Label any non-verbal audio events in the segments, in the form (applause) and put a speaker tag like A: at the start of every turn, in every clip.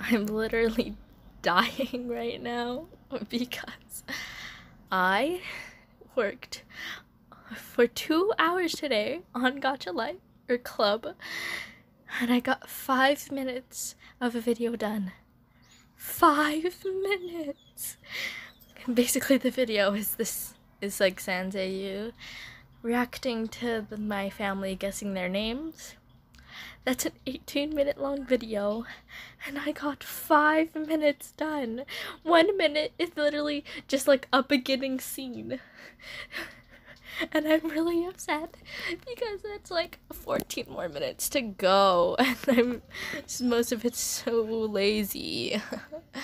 A: I'm literally (laughs) dying right now (laughs) because I worked for two hours today on Gacha Life or Club and I got five minutes of a video done. Five minutes! Basically, the video is this is like Sans AU reacting to my family guessing their names. That's an 18 minute long video, and I got 5 minutes done. One minute is literally just like a beginning scene. And I'm really upset because it's like 14 more minutes to go, (laughs) and I'm most of it's so lazy.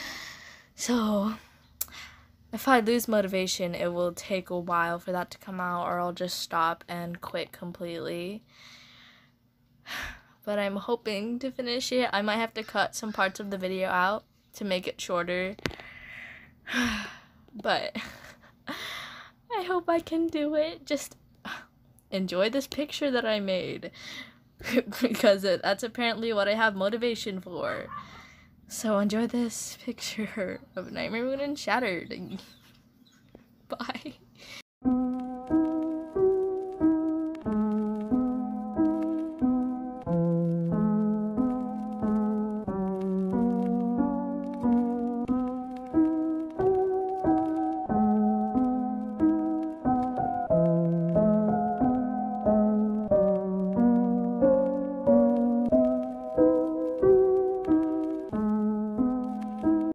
A: (laughs) so, if I lose motivation, it will take a while for that to come out, or I'll just stop and quit completely (sighs) (sighs) but I'm hoping to finish it. I might have to cut some parts of the video out to make it shorter. (sighs) but (laughs) I hope I can do it. Just enjoy this picture that I made (laughs) because that's apparently what I have motivation for. So enjoy this picture (laughs) of Nightmare Moon and Shattered.